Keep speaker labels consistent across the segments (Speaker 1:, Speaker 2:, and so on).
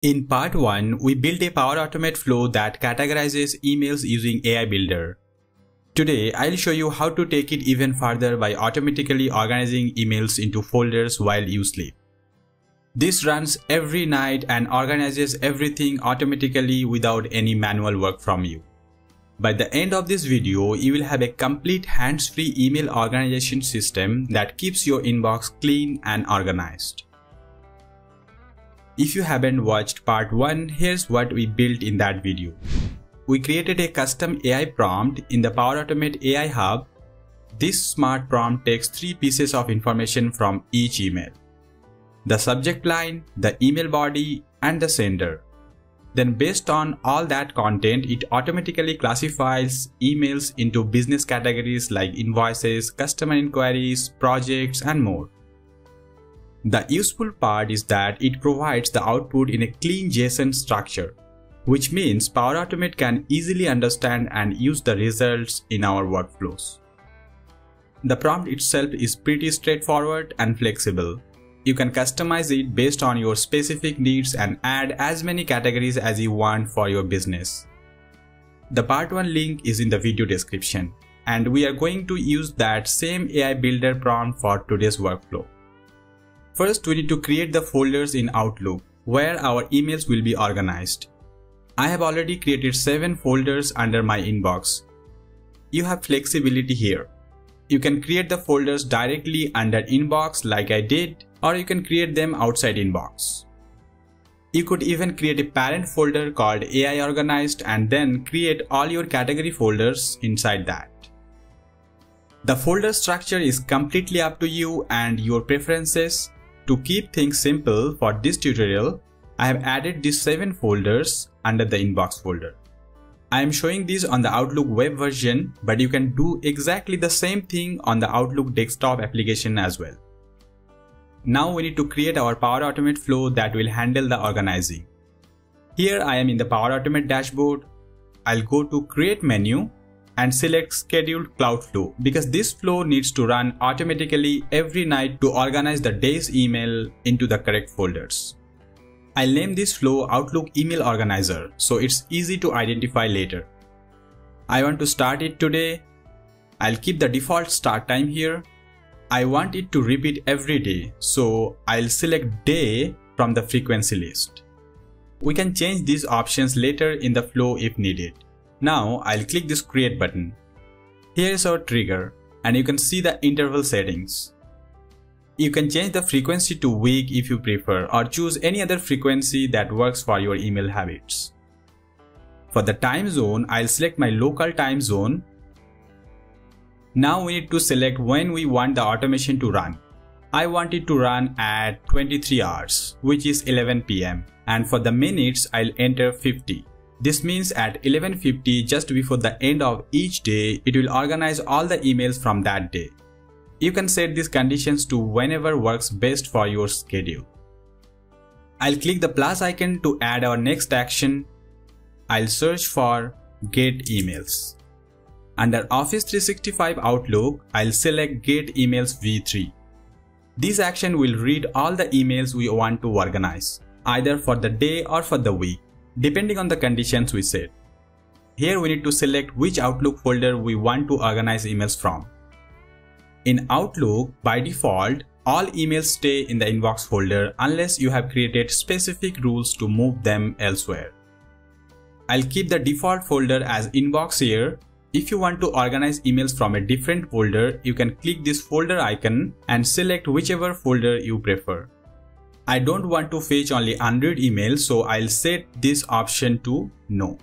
Speaker 1: In part 1, we built a Power Automate flow that categorizes emails using AI Builder. Today, I'll show you how to take it even further by automatically organizing emails into folders while you sleep. This runs every night and organizes everything automatically without any manual work from you. By the end of this video, you will have a complete hands-free email organization system that keeps your inbox clean and organized. If you haven't watched part 1, here's what we built in that video. We created a custom AI prompt in the Power Automate AI Hub. This smart prompt takes three pieces of information from each email. The subject line, the email body, and the sender. Then based on all that content, it automatically classifies emails into business categories like invoices, customer inquiries, projects, and more. The useful part is that it provides the output in a clean JSON structure, which means Power Automate can easily understand and use the results in our workflows. The prompt itself is pretty straightforward and flexible. You can customize it based on your specific needs and add as many categories as you want for your business. The part 1 link is in the video description and we are going to use that same AI Builder prompt for today's workflow. First, we need to create the folders in Outlook where our emails will be organized. I have already created 7 folders under my inbox. You have flexibility here. You can create the folders directly under inbox like I did or you can create them outside inbox. You could even create a parent folder called AI organized and then create all your category folders inside that. The folder structure is completely up to you and your preferences to keep things simple for this tutorial, I have added these 7 folders under the inbox folder. I am showing these on the Outlook web version, but you can do exactly the same thing on the Outlook desktop application as well. Now we need to create our Power Automate flow that will handle the organizing. Here I am in the Power Automate dashboard. I'll go to Create menu and select scheduled cloud flow because this flow needs to run automatically every night to organize the day's email into the correct folders. I'll name this flow Outlook Email Organizer so it's easy to identify later. I want to start it today. I'll keep the default start time here. I want it to repeat every day so I'll select day from the frequency list. We can change these options later in the flow if needed. Now I'll click this create button. Here is our trigger and you can see the interval settings. You can change the frequency to week if you prefer or choose any other frequency that works for your email habits. For the time zone, I'll select my local time zone. Now we need to select when we want the automation to run. I want it to run at 23 hours, which is 11 pm. And for the minutes, I'll enter 50. This means at 11.50 just before the end of each day, it will organize all the emails from that day. You can set these conditions to whenever works best for your schedule. I'll click the plus icon to add our next action. I'll search for Get Emails. Under Office 365 Outlook, I'll select Get Emails v3. This action will read all the emails we want to organize, either for the day or for the week depending on the conditions we set. Here we need to select which Outlook folder we want to organize emails from. In Outlook, by default, all emails stay in the inbox folder unless you have created specific rules to move them elsewhere. I'll keep the default folder as inbox here. If you want to organize emails from a different folder, you can click this folder icon and select whichever folder you prefer. I don't want to fetch only 100 emails so I'll set this option to no.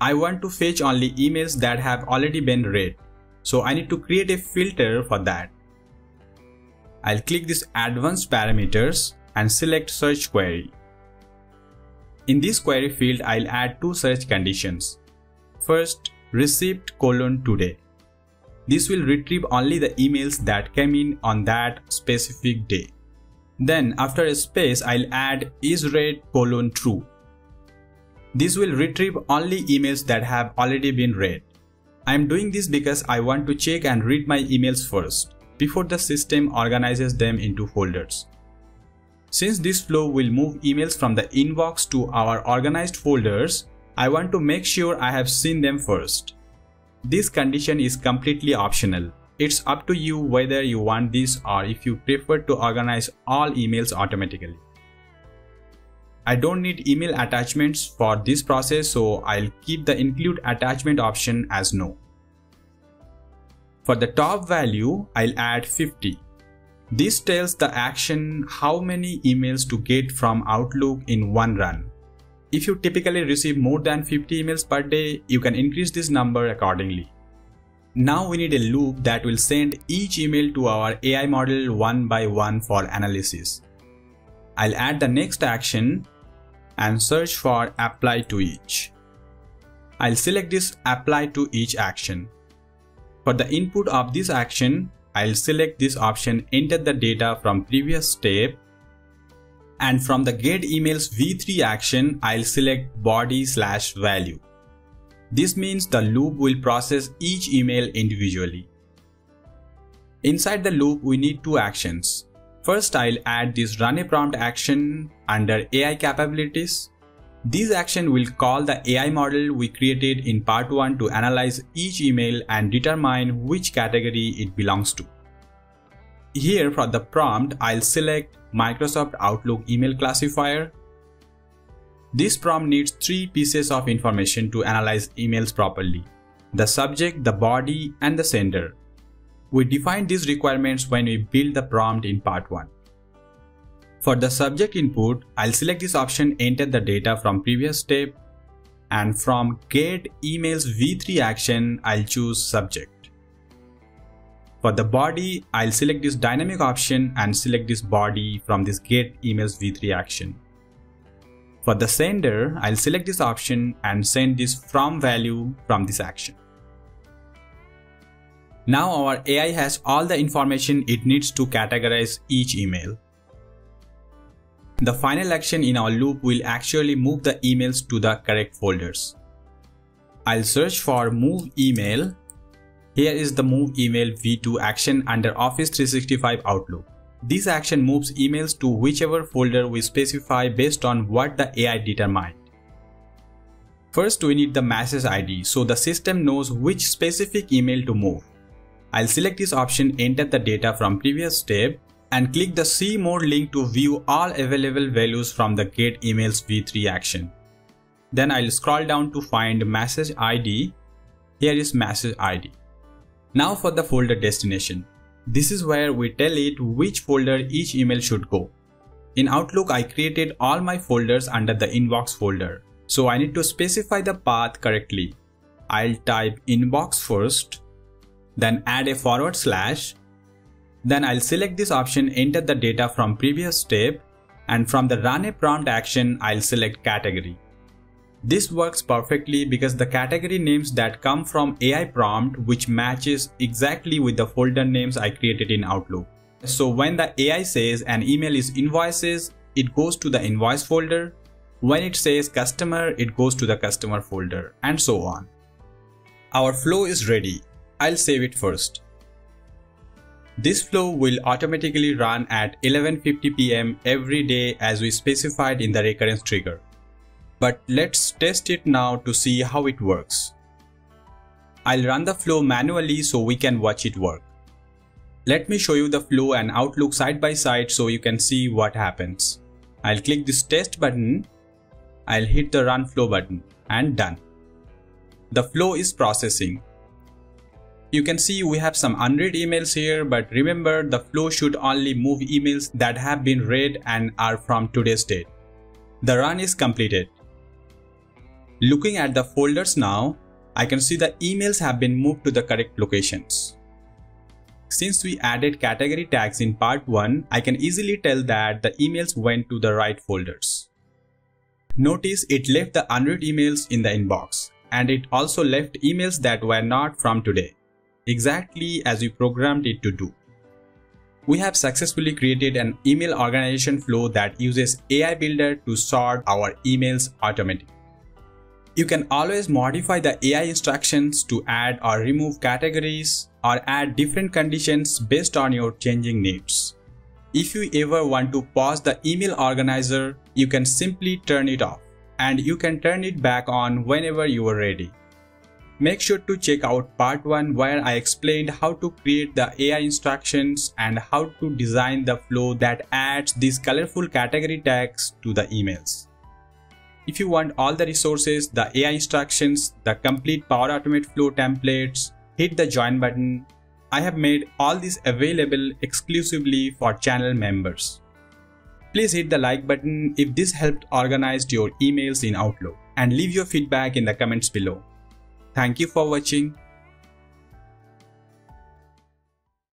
Speaker 1: I want to fetch only emails that have already been read. So I need to create a filter for that. I'll click this advanced parameters and select search query. In this query field, I'll add two search conditions. First, received colon today. This will retrieve only the emails that came in on that specific day. Then after a space, I'll add is read colon true. This will retrieve only emails that have already been read. I'm doing this because I want to check and read my emails first, before the system organizes them into folders. Since this flow will move emails from the inbox to our organized folders, I want to make sure I have seen them first. This condition is completely optional. It's up to you whether you want this or if you prefer to organize all emails automatically. I don't need email attachments for this process so I'll keep the include attachment option as no. For the top value, I'll add 50. This tells the action how many emails to get from Outlook in one run. If you typically receive more than 50 emails per day, you can increase this number accordingly. Now we need a loop that will send each email to our AI model one by one for analysis. I'll add the next action and search for apply to each. I'll select this apply to each action. For the input of this action, I'll select this option enter the data from previous step and from the get emails v3 action I'll select body slash value. This means the loop will process each email individually. Inside the loop we need two actions. First I'll add this run a prompt action under AI capabilities. This action will call the AI model we created in part 1 to analyze each email and determine which category it belongs to. Here for the prompt, I'll select Microsoft Outlook email classifier. This prompt needs three pieces of information to analyze emails properly. The subject, the body, and the sender. We defined these requirements when we built the prompt in part 1. For the subject input, I'll select this option enter the data from previous step and from get emails v3 action, I'll choose subject. For the body, I'll select this dynamic option and select this body from this get emails v3 action. For the sender, I'll select this option and send this from value from this action. Now our AI has all the information it needs to categorize each email. The final action in our loop will actually move the emails to the correct folders. I'll search for move email here is the Move Email v2 action under Office 365 Outlook. This action moves emails to whichever folder we specify based on what the AI determined. First we need the message ID so the system knows which specific email to move. I'll select this option enter the data from previous step and click the see more link to view all available values from the get emails v3 action. Then I'll scroll down to find message ID. Here is message ID. Now for the folder destination. This is where we tell it which folder each email should go. In Outlook, I created all my folders under the inbox folder. So I need to specify the path correctly. I'll type inbox first, then add a forward slash. Then I'll select this option, enter the data from previous step, and from the run a prompt action, I'll select category. This works perfectly because the category names that come from AI prompt which matches exactly with the folder names I created in Outlook. So when the AI says an email is invoices, it goes to the invoice folder. When it says customer, it goes to the customer folder and so on. Our flow is ready. I'll save it first. This flow will automatically run at 11.50 pm every day as we specified in the recurrence trigger but let's test it now to see how it works. I'll run the flow manually so we can watch it work. Let me show you the flow and outlook side by side so you can see what happens. I'll click this test button, I'll hit the run flow button and done. The flow is processing. You can see we have some unread emails here but remember the flow should only move emails that have been read and are from today's date. The run is completed. Looking at the folders now, I can see the emails have been moved to the correct locations. Since we added category tags in part 1, I can easily tell that the emails went to the right folders. Notice it left the unread emails in the inbox, and it also left emails that were not from today, exactly as we programmed it to do. We have successfully created an email organization flow that uses AI Builder to sort our emails automatically. You can always modify the AI instructions to add or remove categories or add different conditions based on your changing needs. If you ever want to pause the email organizer, you can simply turn it off and you can turn it back on whenever you are ready. Make sure to check out part 1 where I explained how to create the AI instructions and how to design the flow that adds these colorful category tags to the emails. If you want all the resources, the AI instructions, the complete Power Automate flow templates, hit the join button. I have made all these available exclusively for channel members. Please hit the like button if this helped organize your emails in Outlook and leave your feedback in the comments below. Thank you for watching.